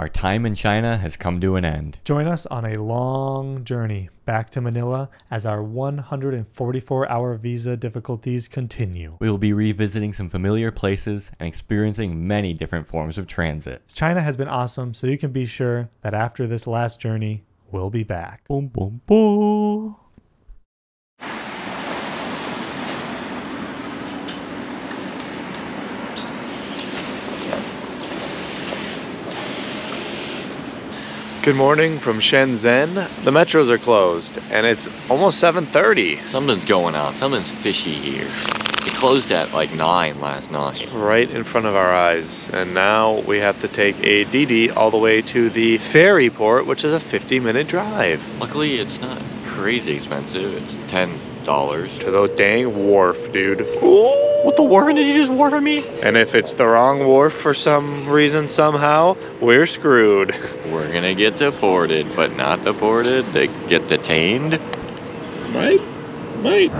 Our time in China has come to an end. Join us on a long journey back to Manila as our 144 hour visa difficulties continue. We will be revisiting some familiar places and experiencing many different forms of transit. China has been awesome, so you can be sure that after this last journey, we'll be back. Boom, boom, boom. Good morning from Shenzhen. The metros are closed and it's almost 7:30. Something's going on. Something's fishy here. It closed at like 9 last night. Right in front of our eyes. And now we have to take a DiDi all the way to the ferry port, which is a 50 minute drive. Luckily, it's not crazy expensive. It's $10. To the dang wharf, dude. What the wharf did you just wharf at me? And if it's the wrong wharf for some reason, somehow, we're screwed. We're gonna get deported, but not deported. They get detained. Might, might.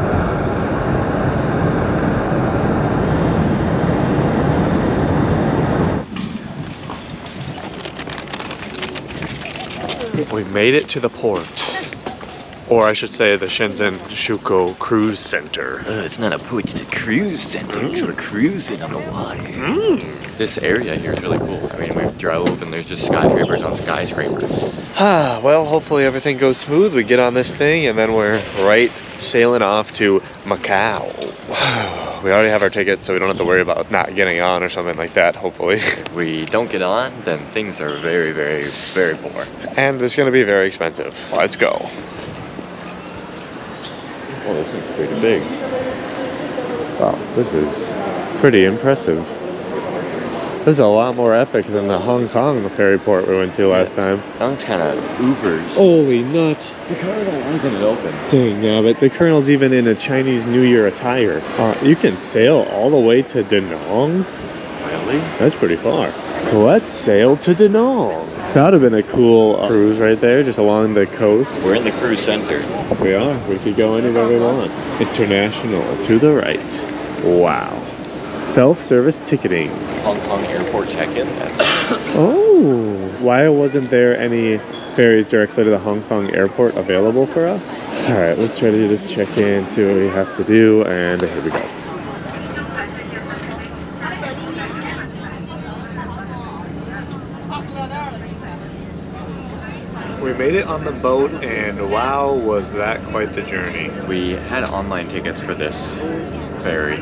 We made it to the port. Or I should say the Shenzhen Shekou Cruise Center. Uh, it's not a port, it's a cruise center. Mm. We're cruising on the water. Mm. This area here is really cool. I mean, we drove and there's just skyscrapers on skyscrapers. Ah, well, hopefully everything goes smooth. We get on this thing and then we're right sailing off to Macau. we already have our ticket, so we don't have to worry about not getting on or something like that, hopefully. If we don't get on, then things are very, very, very poor. and it's gonna be very expensive. Let's go. Oh, this is pretty big. Wow, this is pretty impressive. This is a lot more epic than the Hong Kong ferry port we went to last time. One's kind of oovers. Holy nuts. the corridor wasn't open. Dang, yeah, but the Colonel's even in a Chinese New Year attire. Uh, you can sail all the way to Da Nang? Really? That's pretty far. Let's sail to Da Nang. That would have been a cool uh, cruise right there, just along the coast. We're in the cruise center. We are. We could go anywhere we want. International to the right. Wow. Self-service ticketing. Hong Kong airport check-in. Oh, why wasn't there any ferries directly to the Hong Kong airport available for us? All right, let's try to do this check-in, see what we have to do, and here we go. Made it on the boat, and wow, was that quite the journey. We had online tickets for this ferry.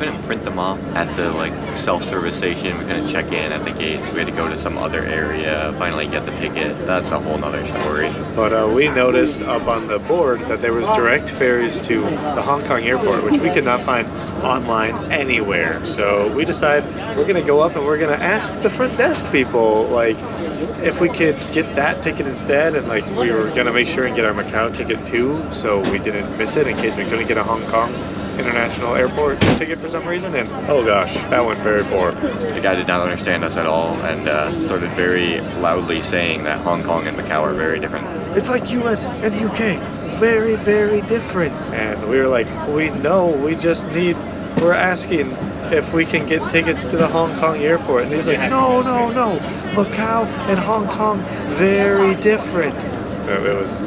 Couldn't print them off at the like self-service station. We couldn't check in at the gates. We had to go to some other area, finally get the ticket. That's a whole nother story. But uh, we noticed up on the board that there was direct ferries to the Hong Kong airport, which we could not find online anywhere. So we decided we're gonna go up and we're gonna ask the front desk people, like, if we could get that ticket instead. And like, we were gonna make sure and get our Macau ticket too, so we didn't miss it in case we couldn't get a Hong Kong International Airport ticket for some reason. And oh gosh, that went very poor. The guy did not understand us at all and uh, started very loudly saying that Hong Kong and Macau are very different. It's like US and UK. Very, very different. And we were like, we know, we just need, we're asking if we can get tickets to the Hong Kong airport. And he was like, no, no, no. Macau and Hong Kong, very different. It was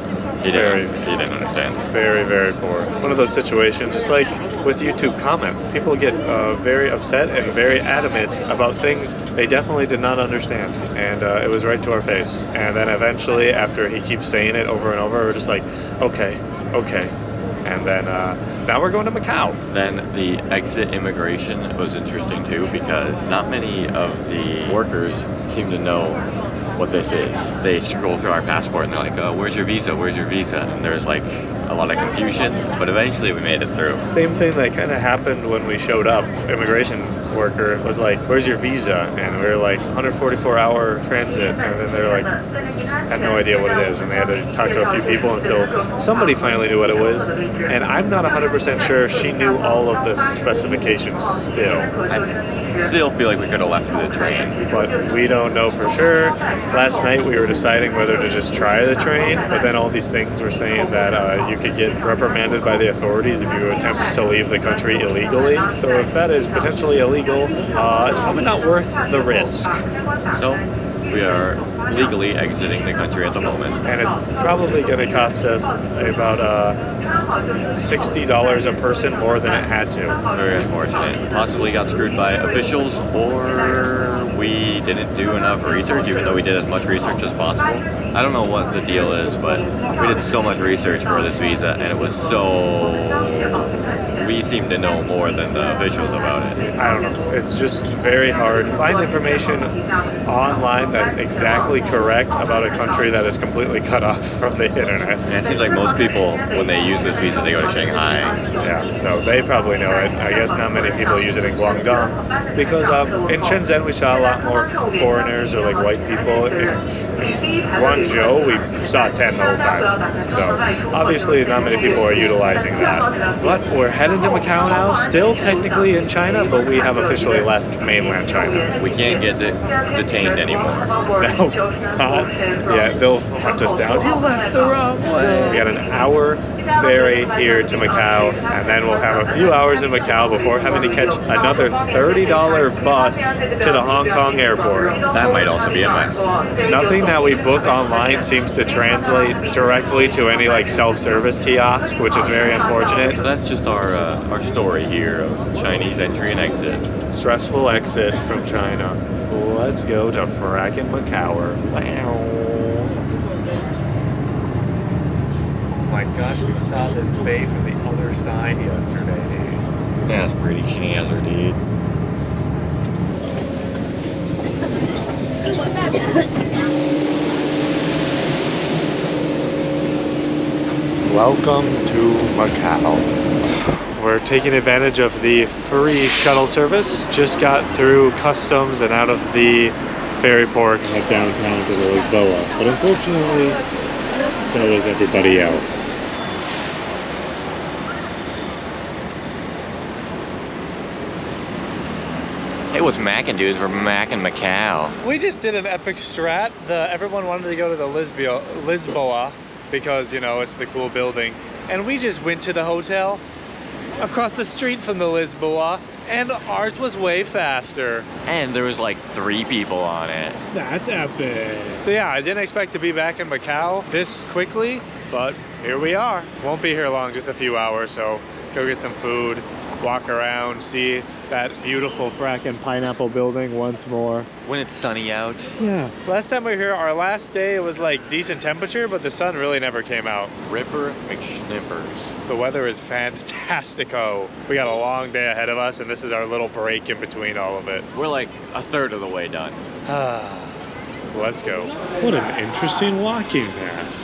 He very, didn't, he didn't understand. very, very poor. One of those situations, just like with YouTube comments, people get uh, very upset and very adamant about things they definitely did not understand, and uh, it was right to our face. And then eventually, after he keeps saying it over and over, we're just like, okay, okay. And then uh, now we're going to Macau. Then the exit immigration was interesting too because not many of the workers seem to know what this is. They scroll through our passport and they're like, oh, where's your visa? Where's your visa? And there's like a lot of confusion, but eventually we made it through. Same thing that kind of happened when we showed up. Immigration worker was like, "Where's your visa?" And we were like, "144 hour transit." And then they're like, "Had no idea what it is," and they had to talk to a few people until somebody finally knew what it was. And I'm not 100% sure she knew all of the specifications still, I still feel like we could have left the train. but we don't know for sure. Last night we were deciding whether to just try the train, but then all these things were saying that uh, you could get reprimanded by the authorities if you attempt to leave the country illegally. So if that is potentially illegal, uh, it's probably not worth the risk. So We are legally exiting the country at the moment. and it's probably going to cost us about uh, sixty dollars a person more than it had to. Very unfortunate. Possibly got screwed by officials, or we didn't do enough research, even though we did as much research as possible. I don't know what the deal is, but we did so much research for this visa, and it was so. We seem to know more than the officials about it. I don't know. It's just very hard. Find information online that's exactly correct about a country that is completely cut off from the internet. And it seems like most people, when they use this visa, they go to Shanghai. Yeah, so they probably know it. I guess not many people use it in Guangdong because um, in Shenzhen we saw a lot more foreigners or like white people. In, Guangzhou we saw 10 the whole time. So obviously not many people are utilizing that. But we're heading to Macau now, still technically in China, but we have officially left mainland China. We can't get de- detained anymore. No, not yet. They'll hunt us down. You left the wrong way. We got an hour ferry here to Macau, and then we'll have a few hours in Macau before having to catch another $30 bus to the Hong Kong airport. That might also be a mess. Nothing that we book online seems to translate directly to any like self-service kiosk, which is very unfortunate. So that's just our uh, our story here of Chinese entry and exit. Stressful exit from China. Let's go to frackin' Macau. Wow. Oh my gosh, we saw this bay from the other side yesterday. That's pretty snazzer, dude. Welcome to Macau. We're taking advantage of the free shuttle service. Just got through customs and out of the ferry port. Head downtown to the Lisboa, but unfortunately, so is everybody else. Hey, what's macking, dudes? We're macking Macau. We just did an epic strat. The everyone wanted to go to the Lisboa, Lisboa because you know it's the cool building, and we just went to the hotel across the street from the Lisboa, and ours was way faster. And there was like three people on it. That's epic. So yeah, I didn't expect to be back in Macau this quickly, but here we are. Won't be here long, just a few hours. So go get some food, walk around, see that beautiful frackin' pineapple building once more. When it's sunny out. Yeah. Last time we were here, our last day, it was like decent temperature, but the sun really never came out. Ripper McSnippers. The weather is fantastico. We got a long day ahead of us, and this is our little break in between all of it. We're like a third of the way done. Let's go. What an interesting walking path.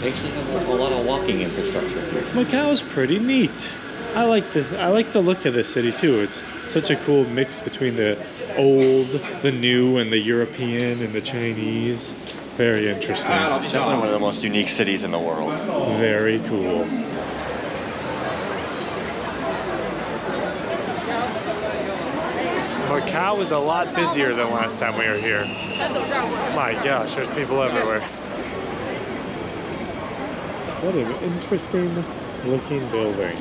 They actually have a lot of walking infrastructure here. Macau's pretty neat. I like the I like the look of this city too. It's such a cool mix between the old, the new, and the European and the Chinese. Very interesting. Definitely one of the most unique cities in the world. Very cool. Macau is a lot busier than last time we were here. My gosh, there's people everywhere. What an interesting looking building.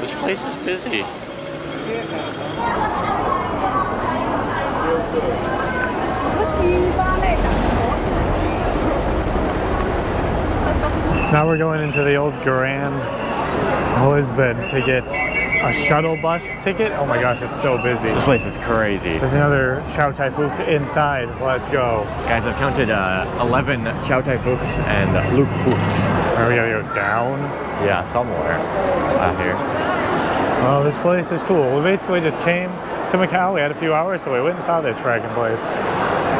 This place is busy. Now we're going into the old Grand Lisboa to get a shuttle bus ticket. Oh my gosh, it's so busy. This place is crazy. There's another Chow Tai Fook inside. Let's go. Guys, I've counted uh, 11 Chow Tai Fooks and Luk Fooks. Are we gonna go down? Yeah, somewhere out here. Oh, this place is cool. We basically just came to Macau. We had a few hours, so we went and saw this fragging place.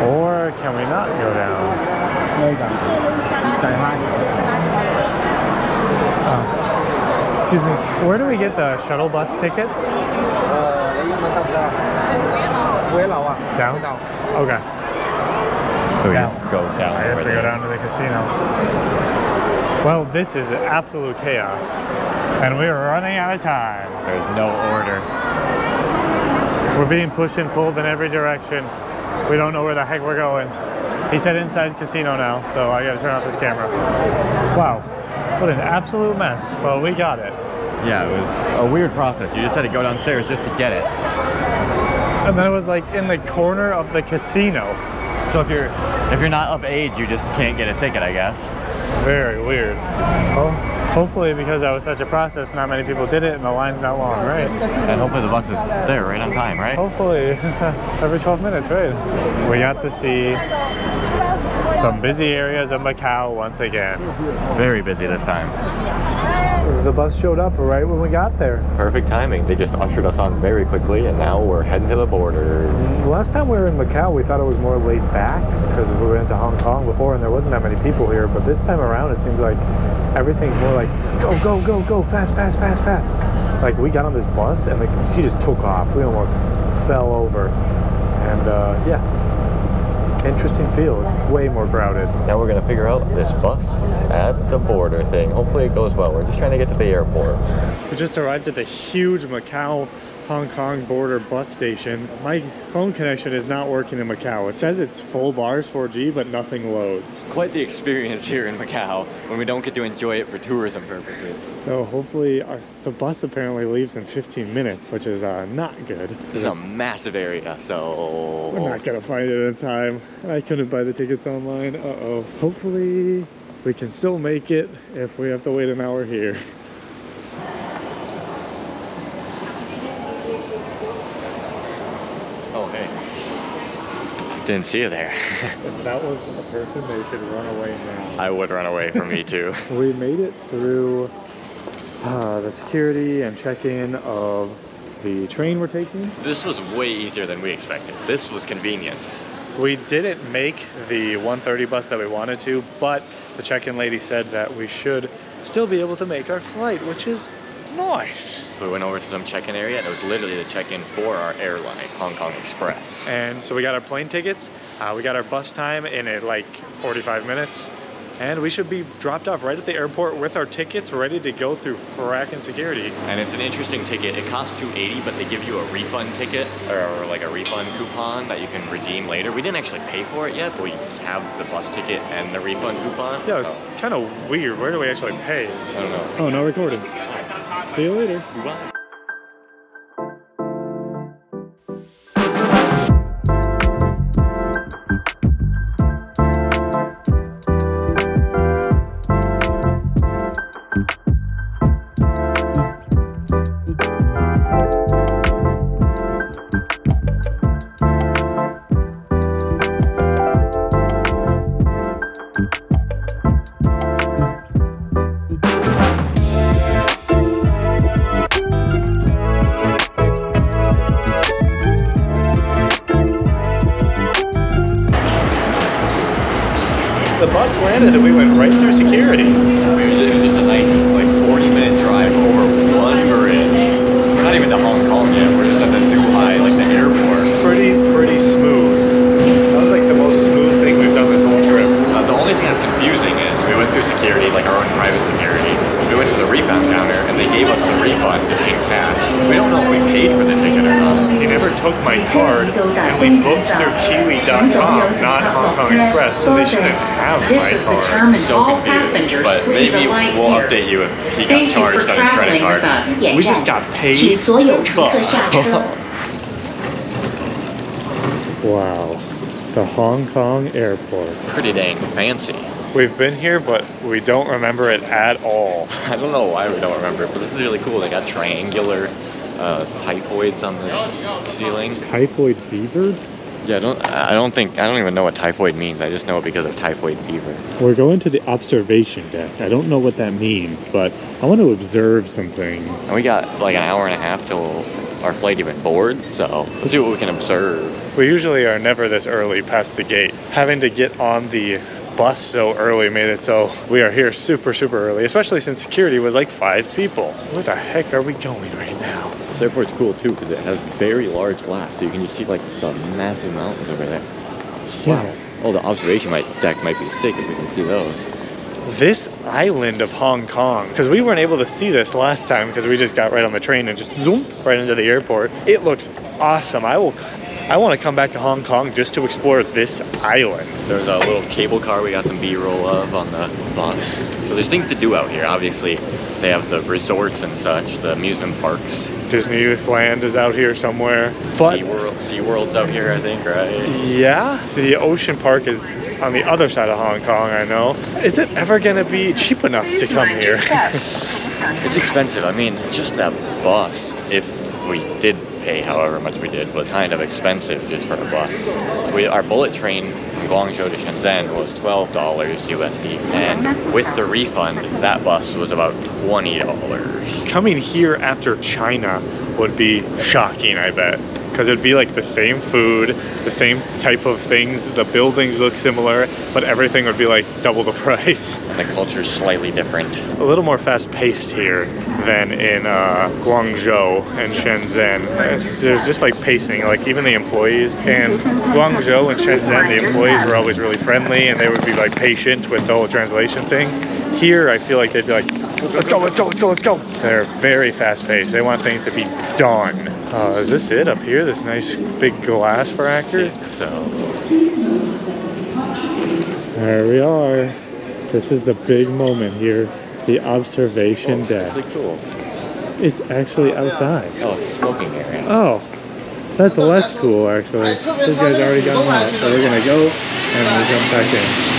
Or can we not go down? Oh. Excuse me. Where do we get the shuttle bus tickets? Down? Okay. So we Down. just go down I guess we go down to the casino. Well, this is absolute chaos. And we are running out of time. There's no order. We're being pushed and pulled in every direction. We don't know where the heck we're going. He said inside casino now, so I gotta turn off this camera. Wow, what an absolute mess. Well, we got it. Yeah, it was a weird process. You just had to go downstairs just to get it. And then it was like in the corner of the casino. So if you're if you're not of age, you just can't get a ticket, I guess. Very weird. Oh, hopefully because that was such a process, not many people did it and the line's not long, right? And hopefully the bus is there right on time, right? Hopefully, every 12 minutes, right? We got to see some busy areas of Macau once again. Very busy this time. The bus showed up right when we got there. Perfect timing. They just ushered us on very quickly, and now we're heading to the border. Last time we were in Macau, we thought it was more laid back because we went to Hong Kong before and there wasn't that many people here. But this time around, it seems like everything's more like go, go, go, go, fast, fast, fast, fast. Like we got on this bus and like, she just took off. We almost fell over. And uh, yeah, interesting field. Way more crowded. Now we're gonna figure out this bus at the border thing. Hopefully it goes well. We're just trying to get to the airport. We just arrived at the huge Macau Hong Kong border bus station. My phone connection is not working in Macau. It says it's full bars 4G, but nothing loads. Quite the experience here in Macau when we don't get to enjoy it for tourism purposes. So hopefully our, the bus apparently leaves in 15 minutes, which is uh, not good. This is a massive area, so We're not gonna find it in time. I couldn't buy the tickets online. Uh-oh. Hopefully we can still make it if we have to wait an hour here. Didn't see you there. If that was a person, they should run away now. I would run away from me too. We made it through uh, the security and check-in of the train we're taking. This was way easier than we expected. This was convenient. We didn't make the 130 bus that we wanted to, but the check-in lady said that we should still be able to make our flight, which is nice. We went over to some check-in area and it was literally the check-in for our airline, Hong Kong Express. And so we got our plane tickets, uh, we got our bus time in at like 45 minutes, and we should be dropped off right at the airport with our tickets ready to go through fracking security. And it's an interesting ticket. It costs 280, but they give you a refund ticket or like a refund coupon that you can redeem later. We didn't actually pay for it yet, but we have the bus ticket and the refund coupon. Yeah, it's So, kind of weird. Where do we actually pay? I don't know. Oh, no recording. See you later. Well, landed and we went right through security. It was, it was just a nice like 40 minute drive over one bridge. We're not even to Hong Kong yet. We're just at the Zhuhai, like the airport. Pretty, pretty smooth. That was like the most smooth thing we've done this whole trip. Uh, the only thing that's confusing is we went through security, like our own private security. We went to the refund counter and they gave us the refund in cash. We don't know if we paid for the ticket or not. He never took my card and we booked through Kiwi.com, not Hong Kong Express, so they shouldn't have my card. The terminal. So All but maybe we'll update you if he got charged on his credit card. We just got paid. wow. The Hong Kong airport. Pretty dang fancy. We've been here, but we don't remember it at all. I don't know why we don't remember it, but this is really cool. They got triangular uh, typhoids on the ceiling. Typhoid fever? Yeah, I don't. I don't think. I don't even know what typhoid means. I just know it because of typhoid fever. We're going to the observation deck. I don't know what that means, but I want to observe some things. And we got like an hour and a half till our flight even board. So let's see what we can observe. We usually are never this early past the gate. Having to get on the bus so early made it so we are here super, super early, especially since security was like five people. Where the heck are we going right now? This airport's cool too because it has very large glass, so you can just see like the massive mountains over there. Wow. Oh, the observation might, deck might be sick if we can see those. This island of Hong Kong, because we weren't able to see this last time because we just got right on the train and just zoom right into the airport. It looks awesome. I will I want to come back to Hong Kong just to explore this island. There's a little cable car we got some B-roll of on the bus. So there's things to do out here. Obviously, they have the resorts and such, the amusement parks. Disneyland is out here somewhere. But SeaWorld, SeaWorld's out here, I think, right? yeah, the ocean park is on the other side of Hong Kong, I know. Is it ever going to be cheap enough to come here? It's expensive. I mean, just that bus, if we did pay however much we did, was kind of expensive just for a bus. We, our bullet train from Guangzhou to Shenzhen was $12 USD, and with the refund, that bus was about $20. Coming here after China would be shocking, I bet. Because it'd be like the same food, the same type of things, the buildings look similar, but everything would be like double the price. And the culture's slightly different. a little more fast paced here than in uh, Guangzhou and Shenzhen. It's, there's just like pacing, like even the employees. In Guangzhou and Shenzhen, the employees were always really friendly and they would be like patient with the whole translation thing. Here, I feel like they'd be like, let's go, let's go, let's go, let's go. They're very fast paced. They want things to be done. Uh, is this it up here? This nice big glass fracture? So, There we are. This is the big moment here. The observation deck. really cool. It's actually outside. Oh, it's a smoking area. Oh, that's less cool actually. This guy's already gone out, so we're gonna go and we'll jump back in.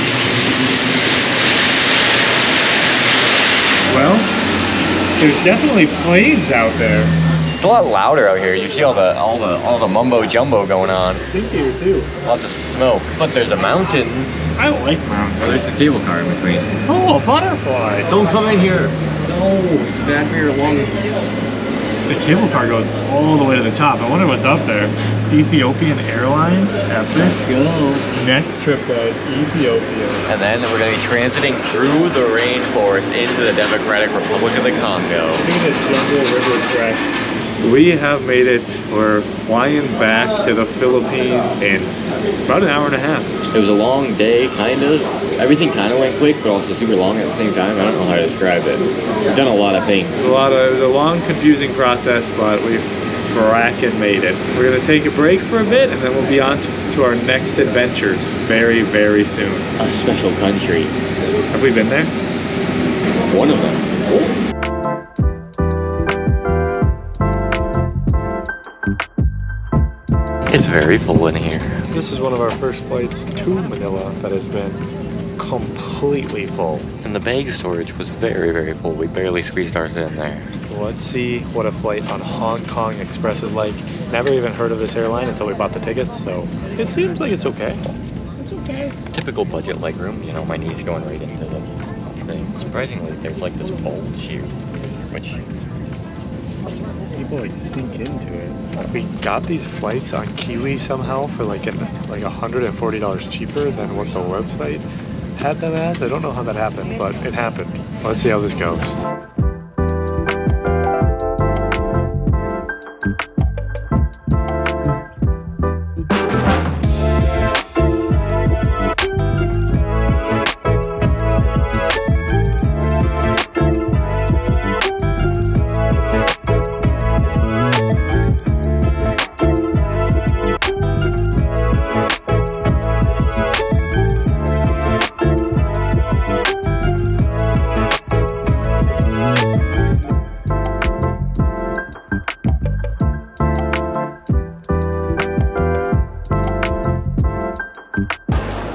Well, there's definitely planes out there. It's a lot louder out here. You see all the all the all the mumbo jumbo going on. Stinkier too. Lots of smoke. But there's the mountains. I don't like Oh, mountains. there's the cable car in between. Oh, a butterfly. Don't come in here. No, it's bad for your lungs. The cable car goes all the way to the top. I wonder what's up there. Ethiopian Airlines, epic. Go. Next trip, guys, Ethiopia. And then we're gonna be transiting through the rainforest into the Democratic Republic of the Congo. Look at the jungle river trek. We have made it. We're flying back to the Philippines in about an hour and a half. It was a long day, kind of. Everything kind of went quick, but also super long at the same time. I don't know how to describe it. We've done a lot of things. It was a lot of, it was a long, confusing process, but we fracking made it. We're gonna take a break for a bit, and then we'll be on to, to our next adventures very, very soon. A special country. Have we been there? One of them. It's very full in here. This is one of our first flights to Manila that has been completely full. And the bag storage was very, very full. We barely squeezed ours in there. Let's see what a flight on Hong Kong Express is like. Never even heard of this airline until we bought the tickets, so it seems like it's okay. It's okay. Typical budget legroom, you know, my knees going right into the thing. Surprisingly, there's like this bulge here, which Like sink into it. We got these flights on Kiwi somehow for like an like $140 cheaper than what the website had them as. I don't know how that happened, but it happened. Let's see how this goes.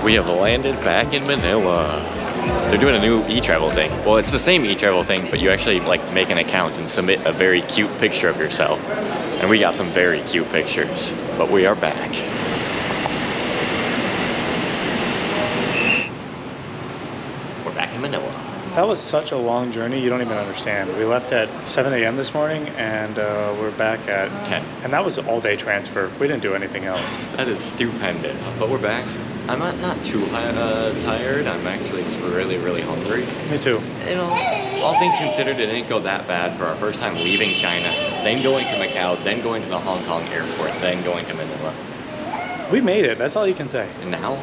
We have landed back in Manila. They're doing a new e-travel thing. Well, it's the same e-travel thing, but you actually like make an account and submit a very cute picture of yourself. And we got some very cute pictures. But we are back. We're back in Manila. That was such a long journey, you don't even understand. We left at 7 a.m. this morning and uh, we're back at 10. And that was all day transfer. We didn't do anything else. That is stupendous. But we're back. I'm not, not too uh, tired. I'm actually just really, really hungry. Me too. You know, all things considered, it didn't go that bad for our first time leaving China, then going to Macau, then going to the Hong Kong airport, then going to Manila. We made it, that's all you can say. And now,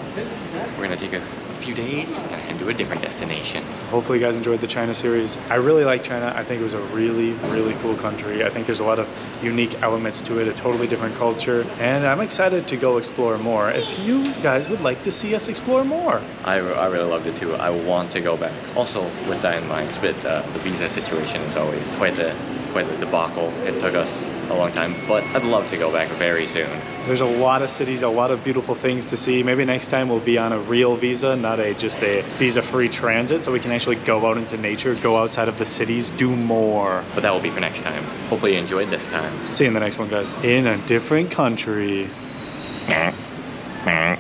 we're gonna take a few days, gonna head to a different destination. Hopefully, you guys enjoyed the China series. I really like China. I think it was a really, really cool country. I think there's a lot of unique elements to it, a totally different culture, and I'm excited to go explore more. If you guys would like to see us explore more, I, I really loved it too. I want to go back. Also, with that in mind, but uh, the visa situation is always quite the quite the debacle. It took us a long time, but I'd love to go back very soon. there's a lot of cities, a lot of beautiful things to see. Maybe next time we'll be on a real visa, not a just a visa-free transit, so we can actually go out into nature, go outside of the cities, do more. But that will be for next time. Hopefully you enjoyed this time. See you in the next one, guys. In a different country.